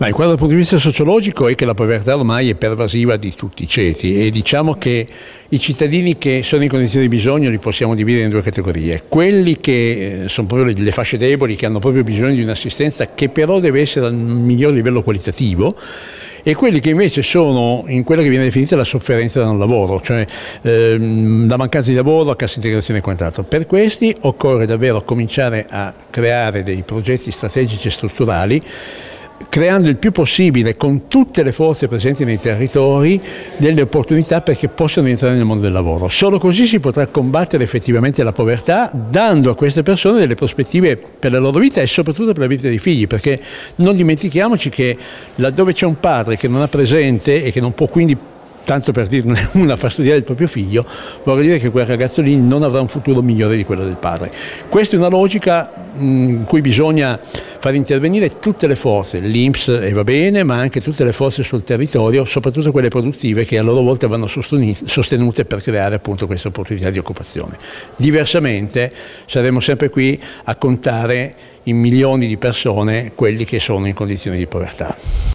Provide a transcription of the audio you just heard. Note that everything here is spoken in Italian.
Ma in quadro dal punto di vista sociologico è che la povertà ormai è pervasiva di tutti i ceti e diciamo che i cittadini che sono in condizioni di bisogno li possiamo dividere in due categorie. Quelli che eh, sono proprio le fasce deboli, che hanno proprio bisogno di un'assistenza che però deve essere al miglior livello qualitativo e quelli che invece sono in quella che viene definita la sofferenza da non lavoro, cioè ehm, la mancanza di lavoro, la cassa integrazione e quant'altro. Per questi occorre davvero cominciare a creare dei progetti strategici e strutturali creando il più possibile con tutte le forze presenti nei territori delle opportunità perché possano entrare nel mondo del lavoro. Solo così si potrà combattere effettivamente la povertà dando a queste persone delle prospettive per la loro vita e soprattutto per la vita dei figli perché non dimentichiamoci che laddove c'è un padre che non ha presente e che non può quindi tanto per dirne una, fa studiare il proprio figlio, vorrà dire che quel ragazzo lì non avrà un futuro migliore di quello del padre. Questa è una logica in cui bisogna far intervenire tutte le forze, l'Inps e va bene, ma anche tutte le forze sul territorio, soprattutto quelle produttive che a loro volta vanno sostenute per creare appunto queste opportunità di occupazione. Diversamente saremo sempre qui a contare in milioni di persone quelli che sono in condizioni di povertà.